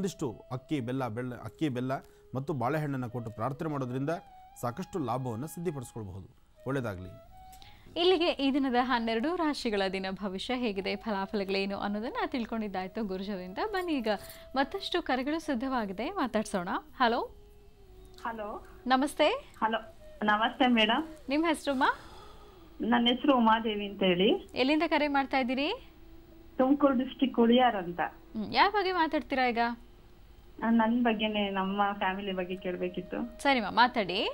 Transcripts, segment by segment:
ಒಂದಿಷ್ಟು ಅಕ್ಕಿ ಬೆಲ್ಲ ಬೆಲ್ಲ ಅಕ್ಕಿ ಬೆಲ್ಲ ಮತ್ತು ಬಾಳೆಹಣ್ಣನ್ನು ಕೊಟ್ಟು ಪ್ರಾರ್ಥನೆ ಮಾಡೋದ್ರಿಂದ ಸಾಕಷ್ಟು ಲಾಭವನ್ನು ಸಿದ್ಧಿಪಡಿಸ್ಕೊಳ್ಬಹುದು. ಒಳ್ಳೆಯದಾಗಲಿ ಇಲ್ಲಿಗೆ ಈ ದಿನದ ಹನ್ನೆರಡು ರಾಶಿಗಳ ದಿನ ಭವಿಷ್ಯ ಹೇಗಿದೆ ಫಲಾಫಲಗಳೇನು ಅನ್ನೋದನ್ನ ತಿಳ್ಕೊಂಡಿದ್ದಾಯ್ತು ಗುರುಜರಿಂದ. ಬನ್ನಿ ಈಗ ಮತ್ತಷ್ಟು ಕರೆಗಳು ಸಿದ್ಧವಾಗಿದೆ ಮಾತಾಡ್ಸೋಣ. ಹಲೋ ಹಲೋ ನಮಸ್ತೆ. ಹಲೋ ನಮಸ್ತೆ ಮೇಡಮ್ ನಿಮ್ಮ ಹೆಸರುಮ್ಮ ನನ್ನ ಹೆಸರು ಉಮಾದೇವಿ ಅಂತ ಹೇಳಿ ಎಲ್ಲಿಂದ ಕರೆ ಮಾಡ್ತಾ ಇದ್ದೀರಿ? ತುಮಕೂರು ಡಿಸ್ಟಿಕ್ ಉಳಿಯಾರ್ ಅಂತ. ಯಾವ ಬಗ್ಗೆ ಮಾತಾಡ್ತೀರಾ ಈಗ? ನನ್ನ ಬಗ್ಗೆನೇ ನಮ್ಮ ಫ್ಯಾಮಿಲಿ ಬಗ್ಗೆ ಕೇಳಬೇಕಿತ್ತು. ಸರಿಮ್ಮ ಮಾತಾಡಿ.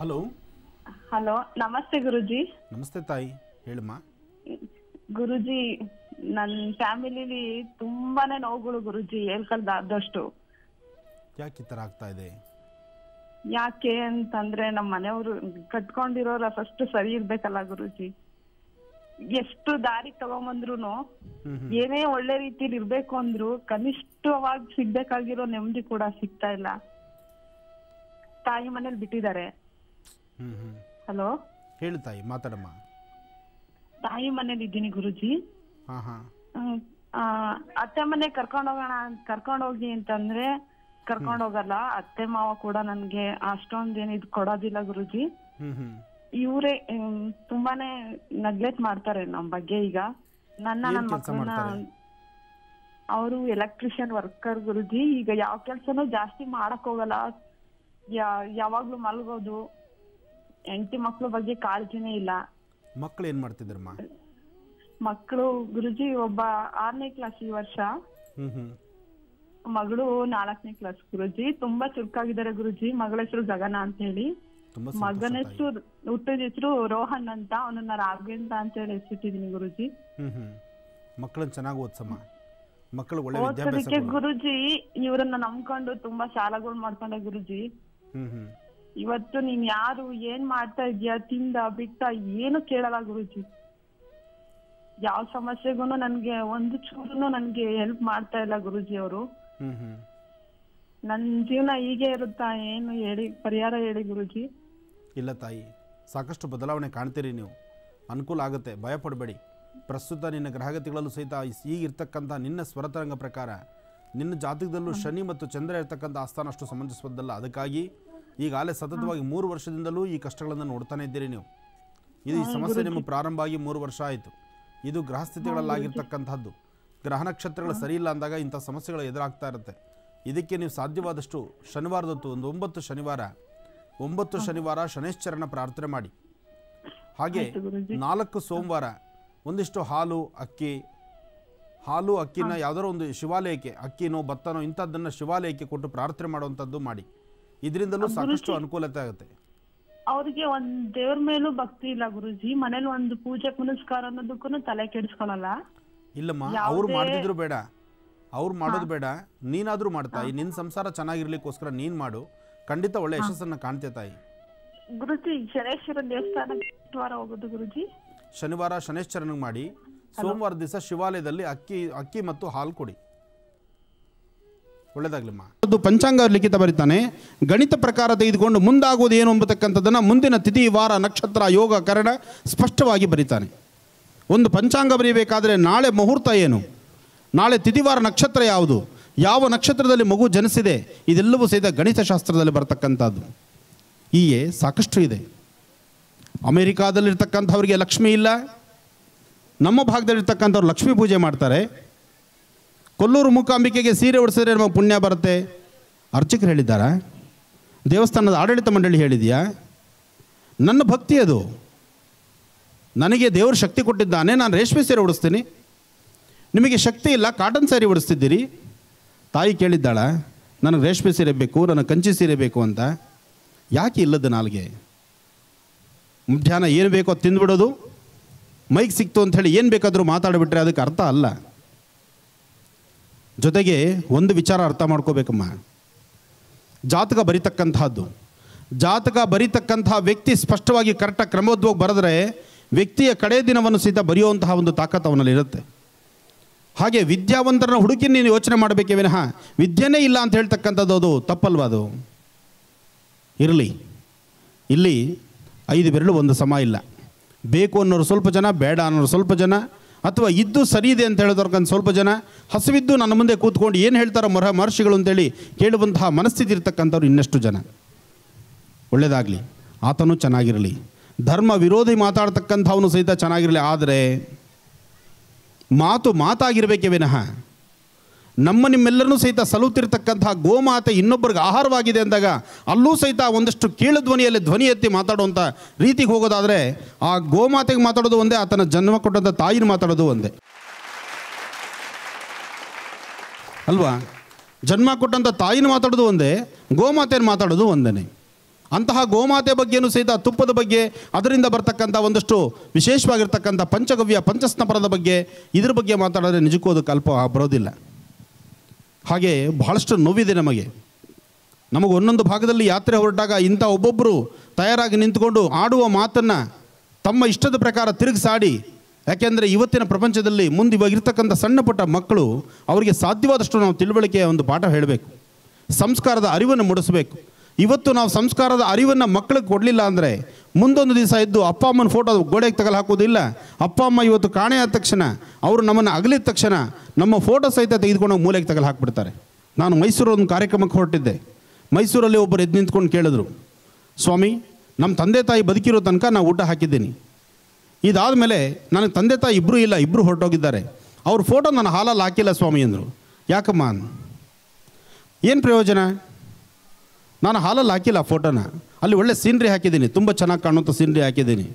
ಹಲೋ. ಹಲೋ ನಮಸ್ತೆ ಗುರುಜಿ. ನಮಸ್ತೆ ತಾಯಿ ಹೇಳಮ್ಮ. ಗುರುಜಿ ನನ್ನ ಫ್ಯಾಮಿಲಿಲಿ ತುಂಬಾನೇ ನೋವುಗಳು ಗುರುಜಿ ಹೇಳ್ಕಲ್ದಾದಷ್ಟು ಯಾಕೆ ಈ ಥರ ಆಗ್ತಾ ಇದೆ? ಯಾಕೆ ಅಂತಂದ್ರೆ ನಮ್ಮ ಮನೆಯವರು ಕಟ್ಕೊಂಡಿರೋರ ಫಸ್ಟ್ ಸರಿ ಇರ್ಬೇಕಲ್ಲ ಗುರುಜಿ. ಎಷ್ಟು ದಾರಿ ತಗೊಂಬಂದ್ರು ಏನೇ ಒಳ್ಳೆ ರೀತಿಲಿ ಇರ್ಬೇಕು ಅಂದ್ರು ಕನಿಷ್ಠವಾಗಿ ಸಿಗ್ಬೇಕಾಗಿರೋ ನೆಮ್ಮದಿ ಕೂಡ ಸಿಗ್ತಾ ಇಲ್ಲ. ತಾಯಿ ಮನೇಲಿ ಬಿಟ್ಟಿದ್ದಾರೆ. ಹಲೋ? ಹೇಳು ತಾಯಿ ಮಾತಾಡಮ್ಮ. ತಾಯಿ ಮನೇಲಿ ಇದ್ದೀನಿ ಗುರುಜಿ. ಅತ್ತೆ ಮನೆ ಕರ್ಕೊಂಡು ಹೋಗೋಣ ಕರ್ಕೊಂಡು ಹೋಗಿ ಅಂತಂದ್ರೆ ಕರ್ಕೊಂಡು ಹೋಗಲ್ಲ. ಅತ್ತೆ ಮಾವ ಕೂಡ ನನ್ಗೆ ಅಷ್ಟೊಂದೇನ್ ಇದ್ ಕೊಡೋದಿಲ್ಲ ಗುರುಜಿ. ಇವ್ರೇ ತುಂಬಾನೇ ನೆಗ್ಲೆಕ್ಟ್ ಮಾಡ್ತಾರೆ ನಮ್ ಬಗ್ಗೆ ಈಗ. ನನ್ನ ನನ್ನ ಮಕ್ಕಳನ್ನ ಅವರು ಎಲೆಕ್ಟ್ರಿಷಿಯನ್ ವರ್ಕರ್ ಗುರುಜಿ ಈಗ ಯಾವ ಕೆಲ್ಸನೂ ಜಾಸ್ತಿ ಮಾಡಕ್ ಹೋಗಲ್ಲ. ಯಾವಾಗ್ಲೂ ಮಲ್ಗೋದು. ಹೆಂಡತಿ ಮಕ್ಳ ಬಗ್ಗೆ ಕಾಳಜಿನೇ ಇಲ್ಲ. ಮಕ್ಕಳು ಏನ್ ಮಾಡ್ತಿದ್ರ ಮಕ್ಕಳು ಗುರುಜಿ ಒಬ್ಬ ಆರನೇ ಕ್ಲಾಸ್ ಈ ವರ್ಷ. ಮಗಳು ನಾಲ್ಕನೇ ಕ್ಲಾಸ್ ಗುರುಜಿ. ತುಂಬಾ ಚುರುಕಾಗಿದ್ದಾರೆ ಗುರುಜಿ. ಮಗಳ ಹೆಸರು ಗಗನ ಅಂತ ಹೇಳಿ ತುಂಬ ಮಗನ ಹೆಸರು ಹುಟ್ಟಿದ ಹೆಸರು ರೋಹನ್ ಅಂತ ಅವನನ್ನ ರಾಘವೇಂದ್ರ ಅಂತ ಹೇಳಿ ಹೆಸರಿಟ್ಟಿದ್ದೀನಿ ಗುರುಜಿ. ಮಕ್ಕಳನ್ನ ಚೆನ್ನಾಗಿ ಓದ್ಸಮ್ಮ. ಮಕ್ಕಳು ಒಳ್ಳೆ ವಿದ್ಯಾಭ್ಯಾಸ ಗುರುಜಿ ಇವರನ್ನ ನಂಬ್ಕೊಂಡು ತುಂಬಾ ಶಾಲೆಗಳು ಮಾಡ್ಕೊಂಡೆ ಗುರುಜಿ. ಇವತ್ತು ನೀನ್ ಯಾರು ಏನ್ ಮಾಡ್ತಾ ಇದ್ಯಾ ತಿಂದ ಬಿಟ್ಟ ಏನು ಕೇಳಲ್ಲ ಗುರುಜಿ. ಯಾವ ಸಮಸ್ಯೆಗೂ ನನ್ಗೆ ಒಂದು ಚೂರುನು ನನ್ಗೆ ಹೆಲ್ಪ್ ಮಾಡ್ತಾ ಇಲ್ಲ ಗುರುಜಿ ಅವರು. ನನ್ ಜೀವನ ಹೀಗೆ ಇರುತ್ತಾ ಏನು ಹೇಳಿ ಪರಿಹಾರ ಹೇಳಿ ಗುರುಜಿ. ಇಲ್ಲ ತಾಯಿ ಸಾಕಷ್ಟು ಬದಲಾವಣೆ ಕಾಣ್ತೀರಿ ನೀವು. ಅನುಕೂಲ ಆಗುತ್ತೆ ಭಯಪಡಬೇಡಿ. ಪ್ರಸ್ತುತ ನಿನ್ನ ಗ್ರಹಗತಿಗಳಲ್ಲೂ ಸಹಿತ ಈಗಿರ್ತಕ್ಕಂಥ ನಿನ್ನ ಸ್ವರತರಂಗ ಪ್ರಕಾರ ನಿನ್ನ ಜಾತಕದಲ್ಲೂ ಶನಿ ಮತ್ತು ಚಂದ್ರ ಇರ್ತಕ್ಕಂಥ ಆಸ್ಥಾನ ಅಷ್ಟು ಸಮಂಜಸವದ್ದಲ್ಲ ಅದಕ್ಕಾಗಿ ಈಗಾಗಲೇ ಸತತವಾಗಿ ಮೂರು ವರ್ಷದಿಂದಲೂ ಈ ಕಷ್ಟಗಳನ್ನು ನೋಡ್ತಾನೆ ಇದ್ದೀರಿ ನೀವು. ಇದು ಈ ಸಮಸ್ಯೆ ನಿಮ್ಮ ಪ್ರಾರಂಭ ಆಗಿ ಮೂರು ವರ್ಷ ಆಯಿತು. ಇದು ಗ್ರಹಸ್ಥಿತಿಗಳಲ್ಲಾಗಿರ್ತಕ್ಕಂಥದ್ದು. ಗ್ರಹ ನಕ್ಷತ್ರಗಳು ಸರಿ ಇಲ್ಲ ಅಂದಾಗ ಇಂಥ ಸಮಸ್ಯೆಗಳು ಎದುರಾಗ್ತಾ ಇರುತ್ತೆ. ಇದಕ್ಕೆ ನೀವು ಸಾಧ್ಯವಾದಷ್ಟು ಶನಿವಾರದೊತ್ತು ಒಂದು ಒಂಬತ್ತು ಶನಿವಾರ ಒಂಬತ್ತು ಶನಿವಾರ ಶನೇಶ್ವರನ ಪ್ರಾರ್ಥನೆ ಮಾಡಿ. ಹಾಗೆ ನಾಲ್ಕು ಸೋಮವಾರ ಒಂದಿಷ್ಟು ಹಾಲು ಅಕ್ಕಿ ಹಾಲು ಅಕ್ಕಿನ ಯಾವುದಾದ್ರು ಒಂದು ಶಿವಾಲಯಕ್ಕೆ ಅಕ್ಕಿನೋ ಭತ್ತನೋ ಇಂಥದ್ದನ್ನು ಶಿವಾಲಯಕ್ಕೆ ಕೊಟ್ಟು ಪ್ರಾರ್ಥನೆ ಮಾಡುವಂಥದ್ದು ಮಾಡಿ. ಇದರಿಂದಲೂ ಸಾಕಷ್ಟು ಅನುಕೂಲತೆ ಆಗುತ್ತೆ. ಅವ್ರಿಗೆ ಒಂದ್ ದೇವ್ರ ಮೇಲೂ ಭಕ್ತಿ ಇಲ್ಲ ಗುರುಜಿ. ಮನೇಲಿ ಒಂದು ಪೂಜೆ ಪುನಸ್ಕಾರ ಅನ್ನೋದಕ್ಕೂ ತಲೆ ಕೆಡಿಸ್ಕೊಳಲ್ಲ. ಇಲ್ಲಮ್ಮ ಅವ್ರು ಮಾಡಿದ್ರು ಬೇಡ. ಅವ್ರು ಮಾಡೋದು ಬೇಡ. ನೀನಾದರೂ ಈ ನಿನ್ನ ಸಂಸಾರ ಚೆನ್ನಾಗಿರ್ಲಿಕ್ಕೋಸ್ಕರ ನೀನ್ ಮಾಡು. ಖಂಡಿತ ಒಳ್ಳೆ ಯಶಸ್ಸನ್ನ ಕಾಣ್ತೆ ತಾಯಿ. ಗುರುಜಿ ಶನೇಶ್ವರ ದೇವಸ್ಥಾನ ಎಷ್ಟು ವಾರ ಹೋಗೋದು ಗುರುಜಿ. ಶನಿವಾರ ಶನೇಶ್ವರನಿಗೆ ಮಾಡಿ ಸೋಮವಾರ ದಿವಸ ಶಿವಾಲಯದಲ್ಲಿ ಅಕ್ಕಿ ಅಕ್ಕಿ ಮತ್ತು ಹಾಲು ಕೊಡಿ. ಒಳ್ಳೇದಾಗ್ಲಿಮ್ಮ. ಅದು ಪಂಚಾಂಗ ಲಿಖಿತ ಬರೀತಾನೆ ಗಣಿತ ಪ್ರಕಾರ ತೆಗೆದುಕೊಂಡು ಮುಂದಾಗುವುದು ಏನು ಎಂಬತಕ್ಕಂಥದ್ದನ್ನು ಮುಂದಿನ ತಿಥಿ ವಾರ ನಕ್ಷತ್ರ ಯೋಗ ಕರಣ ಸ್ಪಷ್ಟವಾಗಿ ಬರೀತಾನೆ. ಒಂದು ಪಂಚಾಂಗ ಬರೀಬೇಕಾದರೆ ನಾಳೆ ಮುಹೂರ್ತ ಏನು? ನಾಳೆ ತಿಥಿವಾರ ನಕ್ಷತ್ರ ಯಾವುದು? ಯಾವ ನಕ್ಷತ್ರದಲ್ಲಿ ಮಗು ಜನಿಸಿದೆ, ಇದೆಲ್ಲವೂ ಸಹಿತ ಗಣಿತಶಾಸ್ತ್ರದಲ್ಲಿ ಬರ್ತಕ್ಕಂಥದ್ದು. ಹೀಗೆ ಸಾಕಷ್ಟು ಇದೆ. ಅಮೇರಿಕಾದಲ್ಲಿರ್ತಕ್ಕಂಥವ್ರಿಗೆ ಲಕ್ಷ್ಮಿ ಇಲ್ಲ. ನಮ್ಮ ಭಾಗದಲ್ಲಿರ್ತಕ್ಕಂಥವ್ರು ಲಕ್ಷ್ಮೀ ಪೂಜೆ ಮಾಡ್ತಾರೆ. ಕೊಲ್ಲೂರು ಮೂಕಾಂಬಿಕೆಗೆ ಸೀರೆ ಉಡಿಸಿದ್ರೆ ನಮಗೆ ಪುಣ್ಯ ಬರುತ್ತೆ. ಅರ್ಚಕರು ಹೇಳಿದ್ದಾರಾ? ದೇವಸ್ಥಾನದ ಆಡಳಿತ ಮಂಡಳಿ ಹೇಳಿದೆಯಾ? ನನ್ನ ಭಕ್ತಿ ಅದು. ನನಗೆ ದೇವರು ಶಕ್ತಿ ಕೊಟ್ಟಿದ್ದಾನೆ, ನಾನು ರೇಷ್ಮೆ ಸೀರೆ ಉಡಿಸ್ತೀನಿ. ನಿಮಗೆ ಶಕ್ತಿ ಇಲ್ಲ, ಕಾಟನ್ ಸ್ಯಾರಿ ಉಡಿಸ್ತಿದ್ದೀರಿ. ತಾಯಿ ಕೇಳಿದ್ದಾಳ, ನನಗೆ ರೇಷ್ಮೆ ಸೀರೆ ಬೇಕು, ನನಗೆ ಕಂಚಿ ಸೀರೆ ಬೇಕು ಅಂತ. ಯಾಕೆ ಇಲ್ಲದ ನಾಲ್ಗೆ? ಮಧ್ಯಾಹ್ನ ಏನು ಬೇಕೋ ತಿಂದ್ಬಿಡೋದು, ಮೈಕ್ ಸಿಕ್ತು ಅಂತ ಹೇಳಿ ಏನು ಬೇಕಾದರೂ ಮಾತಾಡಿಬಿಟ್ರೆ ಅದಕ್ಕೆ ಅರ್ಥ ಅಲ್ಲ. ಜೊತೆಗೆ ಒಂದು ವಿಚಾರ ಅರ್ಥ ಮಾಡ್ಕೋಬೇಕಮ್ಮ. ಜಾತಕ ಬರಿತಕ್ಕಂತಹದ್ದು. ಜಾತಕ ಬರಿತಕ್ಕಂತಹ ವ್ಯಕ್ತಿ ಸ್ಪಷ್ಟವಾಗಿ ಕರೆಕ್ಟಾಗಿ ಕ್ರಮೋದ್ವಾಗಿ ಬರೆದ್ರೆ ವ್ಯಕ್ತಿಯ ಕಡೆ ದಿನವನ್ನು ಸಹಿತ ಬರೆಯುವಂತಹ ಒಂದು ತಾಕತ್ತು ಅವನಲ್ಲಿ ಇರುತ್ತೆ. ಹಾಗೆ ವಿದ್ಯಾವಂತರನ್ನ ಹುಡುಕಿ ನೀನು ಯೋಚನೆ ಮಾಡಬೇಕೇ ವಿನಃ ವಿದ್ಯೆನೇ ಇಲ್ಲ ಅಂತ ಹೇಳ್ತಕ್ಕಂಥದ್ದು ಅದು ತಪ್ಪಲ್ವಾ ಅದು? ಇರಲಿ. ಇಲ್ಲಿ ಐದು ಬೆರಳು ಒಂದು ಸಮ ಇಲ್ಲ. ಬೇಕು ಅನ್ನೋರು ಸ್ವಲ್ಪ ಜನ, ಬೇಡ ಅನ್ನೋರು ಸ್ವಲ್ಪ ಜನ, ಅಥವಾ ಇದ್ದು ಸರಿ ಇದೆ ಅಂತ ಹೇಳಿದವ್ರಿಗಂತ ಸ್ವಲ್ಪ ಜನ, ಹಸಿವಿದ್ದು ನನ್ನ ಮುಂದೆ ಕೂತ್ಕೊಂಡು ಏನು ಹೇಳ್ತಾರೋ ಮರ, ಮಹರ್ಷಿಗಳು ಅಂತೇಳಿ ಕೇಳುವಂತಹ ಮನಸ್ಥಿತಿ ಇರ್ತಕ್ಕಂಥವ್ರು ಇನ್ನಷ್ಟು ಜನ? ಒಳ್ಳೆಯದಾಗಲಿ ಆತನೂ ಚೆನ್ನಾಗಿರಲಿ. ಧರ್ಮ ವಿರೋಧಿ ಮಾತಾಡ್ತಕ್ಕಂಥವನು ಸಹಿತ ಚೆನ್ನಾಗಿರಲಿ. ಆದರೆ ಮಾತು ಮಾತಾಗಿರಬೇಕೆ ವಿನಃ. ನಮ್ಮ ನಿಮ್ಮೆಲ್ಲರನ್ನೂ ಸಹಿತ ಸಲುತ್ತಿರ್ತಕ್ಕಂತಹ ಗೋಮಾತೆ ಇನ್ನೊಬ್ಬರಿಗೆ ಆಹಾರವಾಗಿದೆ ಅಂದಾಗ ಅಲ್ಲೂ ಸಹಿತ ಒಂದಷ್ಟು ಕೀಳು ಧ್ವನಿಯಲ್ಲಿ ಧ್ವನಿ ಎತ್ತಿ ಮಾತಾಡುವಂಥ ರೀತಿಗೆ ಹೋಗೋದಾದರೆ ಆ ಗೋಮಾತೆಗೆ ಮಾತಾಡೋದು ಒಂದೇ, ಆತನ ಜನ್ಮ ಕೊಟ್ಟಂಥ ತಾಯಿನ ಮಾತಾಡೋದು ಒಂದೇ. ಅಲ್ವಾ? ಜನ್ಮ ಕೊಟ್ಟಂಥ ತಾಯಿನ ಮಾತಾಡೋದು ಒಂದೇ, ಗೋಮಾತೆಯನ್ನು ಮಾತಾಡೋದು ಒಂದೇ ಅಂತಹ ಗೋಮಾತೆ ಬಗ್ಗೆನೂ ಸಹಿತ, ತುಪ್ಪದ ಬಗ್ಗೆ, ಅದರಿಂದ ಬರ್ತಕ್ಕಂಥ ಒಂದಷ್ಟು ವಿಶೇಷವಾಗಿರ್ತಕ್ಕಂಥ ಪಂಚಗವ್ಯ ಪಂಚಸ್ನಪರದ ಬಗ್ಗೆ, ಇದ್ರ ಬಗ್ಗೆ ಮಾತಾಡಿದ್ರೆ ನಿಜಕ್ಕೂ ಅದು ಕಲ್ಪ ಬರೋದಿಲ್ಲ. ಹಾಗೆ ಬಹಳಷ್ಟು ನೋವಿದೆ ನಮಗೆ. ನಮಗೆ ಒಂದೊಂದು ಭಾಗದಲ್ಲಿ ಯಾತ್ರೆ ಹೊರಟಾಗ ಇಂಥ ಒಬ್ಬೊಬ್ಬರು ತಯಾರಾಗಿ ನಿಂತ್ಕೊಂಡು ಆಡುವ ಮಾತನ್ನು ತಮ್ಮ ಇಷ್ಟದ ಪ್ರಕಾರ ತಿರುಗಿಸಾಡಿ, ಯಾಕೆಂದರೆ ಇವತ್ತಿನ ಪ್ರಪಂಚದಲ್ಲಿ ಮುಂದೆ ಇವಾಗ ಇರ್ತಕ್ಕಂಥ ಸಣ್ಣ ಪುಟ್ಟ ಮಕ್ಕಳು ಅವರಿಗೆ ಸಾಧ್ಯವಾದಷ್ಟು ನಾವು ತಿಳುವಳಿಕೆಯ ಒಂದು ಪಾಠ ಹೇಳಬೇಕು. ಸಂಸ್ಕಾರದ ಅರಿವನ್ನು ಮೂಡಿಸಬೇಕು. ಇವತ್ತು ನಾವು ಸಂಸ್ಕಾರದ ಅರಿವನ್ನು ಮಕ್ಕಳಿಗೆ ಕೊಡಲಿಲ್ಲ ಅಂದರೆ ಮುಂದೊಂದು ದಿವಸ ಇದ್ದು ಅಪ್ಪ ಅಮ್ಮನ ಫೋಟೋ ಗೋಡೆಗೆ ತಗಲು ಹಾಕೋದಿಲ್ಲ ಅಪ್ಪ ಅಮ್ಮ ಇವತ್ತು ಕಾಣೆ ಆದ ತಕ್ಷಣ, ಅವರು ನಮ್ಮನ್ನು ಅಗಲಿದ ತಕ್ಷಣ ನಮ್ಮ ಫೋಟೋ ಸಹಿತ ತೆಗೆದುಕೊಂಡು ಮೂಲೆಗೆ ತಗಲು ಹಾಕ್ಬಿಡ್ತಾರೆ. ನಾನು ಮೈಸೂರು ಒಂದು ಕಾರ್ಯಕ್ರಮಕ್ಕೆ ಹೊರಟಿದ್ದೆ. ಮೈಸೂರಲ್ಲಿ ಒಬ್ಬರು ಎದ್ದು ನಿಂತ್ಕೊಂಡು ಕೇಳಿದ್ರು, ಸ್ವಾಮಿ ನಮ್ಮ ತಂದೆ ತಾಯಿ ಬದುಕಿರೋ ತನಕ ನಾನು ಊಟ ಹಾಕಿದ್ದೀನಿ. ಇದಾದ ಮೇಲೆ ನನಗೆ ತಂದೆ ತಾಯಿ ಇಬ್ಬರೂ ಇಲ್ಲ ಇಬ್ಬರು ಹೊರಟೋಗಿದ್ದಾರೆ. ಅವ್ರ ಫೋಟೋ ನಾನು ಹಾಲಲ್ಲಿ ಹಾಕಿಲ್ಲ ಸ್ವಾಮಿ ಅಂದರು. ಯಾಕಮ್ಮ? ಏನು ಪ್ರಯೋಜನ? ನಾನು ಹಾಲಲ್ಲಿ ಹಾಕಿಲ್ಲ ಫೋಟೋನ ಅಲ್ಲಿ ಒಳ್ಳೆ ಸೀನ್ರಿ ಹಾಕಿದ್ದೀನಿ. ತುಂಬ ಚೆನ್ನಾಗಿ ಕಾಣುವಂಥ ಸೀನ್ರಿ ಹಾಕಿದ್ದೀನಿ.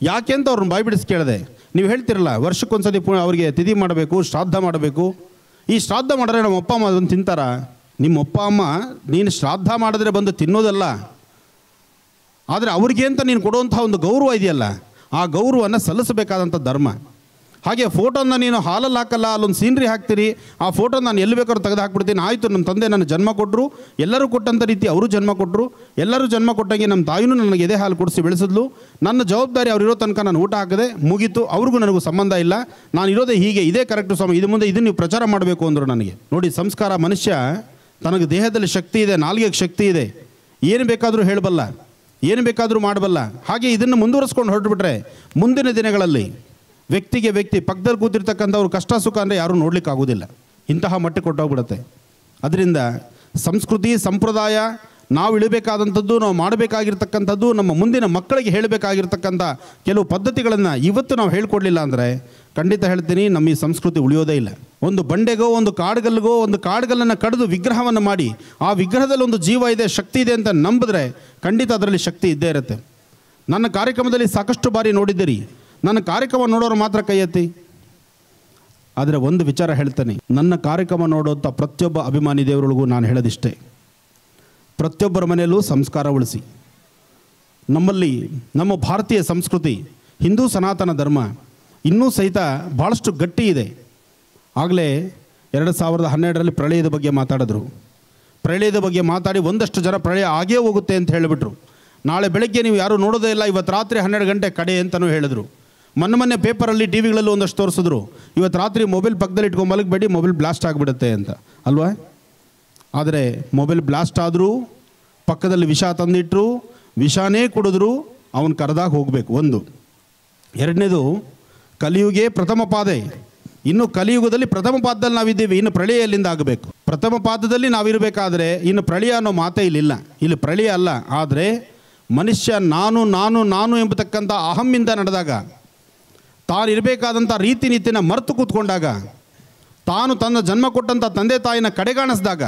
ಯಾಕೆ ಅಂತ ಅವ್ರನ್ನ ಬಾಯ್ಬಿಡಿಸಿ ಕೇಳಿದೆ. ನೀವು ಹೇಳ್ತಿರಲ್ಲ, ವರ್ಷಕ್ಕೊಂದ್ಸತಿ ಪು ಅವರಿಗೆ ತಿಥಿ ಮಾಡಬೇಕು, ಶ್ರಾದ್ದ ಮಾಡಬೇಕು. ಈ ಶ್ರಾದ್ದ ಮಾಡಿದ್ರೆ ನಮ್ಮ ಅಪ್ಪ ಅಮ್ಮ ಅದನ್ನು ತಿಂತಾರ. ನಿಮ್ಮ ಅಪ್ಪ ಅಮ್ಮ, ನೀನು ಶ್ರಾದ್ದ ಮಾಡಿದ್ರೆ ಬಂದು ತಿನ್ನೋದಲ್ಲ. ಆದರೆ ಅವ್ರಿಗೆ ಅಂತ ನೀನು ಕೊಡುವಂಥ ಒಂದು ಗೌರವ ಇದೆಯಲ್ಲ, ಆ ಗೌರವನ ಸಲ್ಲಿಸಬೇಕಾದಂಥ ಧರ್ಮ. ಹಾಗೆ ಫೋಟೋನ ನೀನು ಹಾಲಲ್ಲಿ ಹಾಕಲ್ಲ, ಅಲ್ಲೊಂದು ಸೀನ್ರಿ ಹಾಕ್ತೀರಿ. ಆ ಫೋಟೋ ನಾನು ಎಲ್ಲಿ ಬೇಕಾದ್ರೂ ತೆಗೆದು ಹಾಕ್ಬಿಡ್ತೀನಿ. ಆಯಿತು, ನಮ್ಮ ತಂದೆ ನನ್ನ ಜನ್ಮ ಕೊಟ್ಟರು ಎಲ್ಲರೂ ಕೊಟ್ಟಂಥ ರೀತಿ ಅವರು ಜನ್ಮ ಕೊಟ್ಟರು ಎಲ್ಲರೂ ಜನ್ಮ ಕೊಟ್ಟಂಗೆ ನಮ್ಮ ತಾಯಿನೂ ನನಗೆ ಎದೆ ಹಾಲು ಕೊಡಿಸಿ ಬೆಳೆಸಿದ್ಲು. ನನ್ನ ಜವಾಬ್ದಾರಿ ಅವ್ರಿರೋ ತನಕ ನಾನು ಊಟ ಹಾಕದೆ ಮುಗೀತು. ಅವ್ರಿಗೂ ನನಗೂ ಸಂಬಂಧ ಇಲ್ಲ. ನಾನು ಇರೋದೇ ಹೀಗೆ. ಇದೇ ಕರೆಕ್ಟು ಸ್ವಾಮಿ. ಇದು ಮುಂದೆ ಇದನ್ನು ನೀವು ಪ್ರಚಾರ ಮಾಡಬೇಕು ಅಂದರು ನನಗೆ. ನೋಡಿ, ಸಂಸ್ಕಾರ ಮನುಷ್ಯ ತನಗೆ ದೇಹದಲ್ಲಿ ಶಕ್ತಿ ಇದೆ, ನಾಲ್ಗೆಗೆ ಶಕ್ತಿ ಇದೆ. ಏನು ಬೇಕಾದರೂ ಹೇಳಬಲ್ಲ. ಏನು ಬೇಕಾದರೂ ಮಾಡಬಲ್ಲ. ಹಾಗೆ ಇದನ್ನು ಮುಂದುವರಿಸ್ಕೊಂಡು ಹೊರಟುಬಿಟ್ರೆ ಮುಂದಿನ ದಿನಗಳಲ್ಲಿ ವ್ಯಕ್ತಿಗೆ ವ್ಯಕ್ತಿ ಪಕ್ಕದಲ್ಲಿ ಕೂತಿರ್ತಕ್ಕಂಥವ್ರು ಕಷ್ಟ ಸುಖ ಅಂದರೆ ಯಾರೂ ನೋಡ್ಲಿಕ್ಕೆ ಆಗೋದಿಲ್ಲ. ಇಂತಹ ಮಟ್ಟಕ್ಕೆ ಕೊಟ್ಟೋಗ್ಬಿಡುತ್ತೆ. ಅದರಿಂದ ಸಂಸ್ಕೃತಿ, ಸಂಪ್ರದಾಯ, ನಾವು ಇಳಿಬೇಕಾದಂಥದ್ದು, ನಾವು ಮಾಡಬೇಕಾಗಿರ್ತಕ್ಕಂಥದ್ದು, ನಮ್ಮ ಮುಂದಿನ ಮಕ್ಕಳಿಗೆ ಹೇಳಬೇಕಾಗಿರ್ತಕ್ಕಂಥ ಕೆಲವು ಪದ್ಧತಿಗಳನ್ನು ಇವತ್ತು ನಾವು ಹೇಳ್ಕೊಡ್ಲಿಲ್ಲ ಅಂದರೆ ಖಂಡಿತ ಹೇಳ್ತೀನಿ, ನಮ್ಮ ಈ ಸಂಸ್ಕೃತಿ ಉಳಿಯೋದೇ ಇಲ್ಲ. ಒಂದು ಬಂಡೆಗೋ, ಒಂದು ಕಾಡುಗಲ್ಲಿಗೋ ಒಂದು ಕಾಡುಗಲ್ಲನ್ನು ಕಡಿದು ವಿಗ್ರಹವನ್ನು ಮಾಡಿ, ಆ ವಿಗ್ರಹದಲ್ಲಿ ಒಂದು ಜೀವ ಇದೆ, ಶಕ್ತಿ ಇದೆ ಅಂತ ನಂಬಿದ್ರೆ ಖಂಡಿತ ಅದರಲ್ಲಿ ಶಕ್ತಿ ಇದ್ದೇ ಇರುತ್ತೆ. ನನ್ನ ಕಾರ್ಯಕ್ರಮದಲ್ಲಿ ಸಾಕಷ್ಟು ಬಾರಿ ನೋಡಿದ್ದೀರಿ ನನ್ನ ಕಾರ್ಯಕ್ರಮ ನೋಡೋರು ಮಾತ್ರ ಕೈ ಎತ್ತಿ. ಆದರೆ ಒಂದು ವಿಚಾರ ಹೇಳ್ತೇನೆ, ನನ್ನ ಕಾರ್ಯಕ್ರಮ ನೋಡುವಂಥ ಪ್ರತಿಯೊಬ್ಬ ಅಭಿಮಾನಿ ದೇವರೊಳಗೂ ನಾನು ಹೇಳೋದಿಷ್ಟೇ, ಪ್ರತಿಯೊಬ್ಬರ ಮನೆಯಲ್ಲೂ ಸಂಸ್ಕಾರ ಉಳಿಸಿ. ನಮ್ಮಲ್ಲಿ ನಮ್ಮ ಭಾರತೀಯ ಸಂಸ್ಕೃತಿ, ಹಿಂದೂ ಸನಾತನ ಧರ್ಮ ಇನ್ನೂ ಸಹಿತ ಭಾಳಷ್ಟು ಗಟ್ಟಿ ಇದೆ. ಆಗಲೇ ಎರಡು ಸಾವಿರದ ಹನ್ನೆರಡರಲ್ಲಿ ಪ್ರಳಯದ ಬಗ್ಗೆ ಮಾತಾಡಿದ್ರು. ಪ್ರಳಯದ ಬಗ್ಗೆ ಮಾತಾಡಿ ಒಂದಷ್ಟು ಜನ ಪ್ರಳಯ ಆಗೇ ಹೋಗುತ್ತೆ ಅಂತ ಹೇಳಿಬಿಟ್ರು. ನಾಳೆ ಬೆಳಗ್ಗೆ ನೀವು ಯಾರೂ ನೋಡೋದೇ ಇಲ್ಲ, ಇವತ್ತು ರಾತ್ರಿ ಹನ್ನೆರಡು ಗಂಟೆ ಕಡೆ ಅಂತಲೂ ಹೇಳಿದ್ರು. ಮೊನ್ನೆ ಮೊನ್ನೆ ಪೇಪರಲ್ಲಿ ಟಿ ವಿಗಳಲ್ಲೂ ಒಂದಷ್ಟು ತೋರಿಸಿದ್ರು. ಇವತ್ತು ರಾತ್ರಿ ಮೊಬೈಲ್ ಪಕ್ಕದಲ್ಲಿ ಇಟ್ಕೊಂಡು ಮಲಗಬೇಡಿ, ಮೊಬೈಲ್ ಬ್ಲಾಸ್ಟ್ ಆಗಿಬಿಡುತ್ತೆ ಅಂತ. ಅಲ್ವಾ? ಆದರೆ ಮೊಬೈಲ್ ಬ್ಲಾಸ್ಟ್ ಆದರೂ, ಪಕ್ಕದಲ್ಲಿ ವಿಷ ತಂದಿಟ್ಟರು ವಿಷಾನೇ ಕುಡಿದ್ರು, ಅವನು ಕರೆದಾಗ ಹೋಗಬೇಕು, ಒಂದು. ಎರಡನೇದು, ಕಲಿಯುಗೆ ಪ್ರಥಮ ಪಾದೆ. ಇನ್ನು ಕಲಿಯುಗದಲ್ಲಿ ಪ್ರಥಮ ಪಾದದಲ್ಲಿ ನಾವಿದ್ದೀವಿ, ಇನ್ನು ಪ್ರಳಯ ಎಲ್ಲಿಂದ ಆಗಬೇಕು. ಪ್ರಥಮ ಪಾದದಲ್ಲಿ ನಾವಿರಬೇಕಾದ್ರೆ, ಇನ್ನು ಪ್ರಳಯ ಅನ್ನೋ ಮಾತೇ ಇಲ್ಲಿಲ್ಲ. ಇಲ್ಲಿ ಪ್ರಳಯ ಅಲ್ಲ. ಆದರೆ ಮನುಷ್ಯ ನಾನು ನಾನು ನಾನು ಎಂಬತಕ್ಕಂಥ ಅಹಮ್ಮಿಂದ ನಡೆದಾಗ ತಾನು ಇರಬೇಕಾದಂಥ ರೀತಿ ನೀತಿನ ಮರೆತು ಕೂತ್ಕೊಂಡಾಗ, ತಾನು ತನ್ನ ಜನ್ಮ ಕೊಟ್ಟಂಥ ತಂದೆ ತಾಯಿನ ಕಡೆಗಾಣಿಸಿದಾಗ,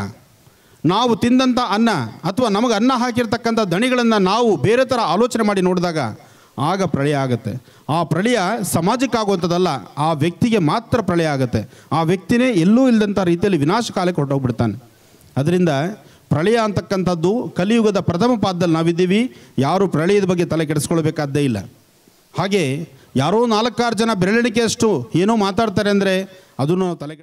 ನಾವು ತಿಂದಂಥ ಅನ್ನ ಅಥವಾ ನಮಗೆ ಅನ್ನ ಹಾಕಿರ್ತಕ್ಕಂಥ ದಣಿಗಳನ್ನು ನಾವು ಬೇರೆ ಥರ ಆಲೋಚನೆ ಮಾಡಿ ನೋಡಿದಾಗ ಆಗ ಪ್ರಳಯ ಆಗುತ್ತೆ. ಆ ಪ್ರಳಯ ಸಮಾಜಕ್ಕಾಗುವಂಥದ್ದಲ್ಲ, ಆ ವ್ಯಕ್ತಿಗೆ ಮಾತ್ರ ಪ್ರಳಯ ಆಗುತ್ತೆ. ಆ ವ್ಯಕ್ತಿನೇ ಎಲ್ಲೂ ಇಲ್ಲದಂಥ ರೀತಿಯಲ್ಲಿ ವಿನಾಶ ಕಾಲಕ್ಕೆ ಹೊರಟೋಗ್ಬಿಡ್ತಾನೆ. ಅದರಿಂದ ಪ್ರಳಯ ಅಂತಕ್ಕಂಥದ್ದು ಕಲಿಯುಗದ ಪ್ರಥಮ ಪಾದದಲ್ಲಿ ನಾವಿದ್ದೀವಿ, ಯಾರೂ ಪ್ರಳಯದ ಬಗ್ಗೆ ತಲೆ ಕೆಡಿಸ್ಕೊಳ್ಬೇಕಾದ್ದೇ ಇಲ್ಲ. ಹಾಗೆ ಯಾರೋ ನಾಲ್ಕಾರು ಜನ ಬೆರಳಿಕೆಯಷ್ಟು ಏನೋ ಮಾತಾಡ್ತಾರೆ ಅಂದರೆ ಅದನ್ನು ತಲೆ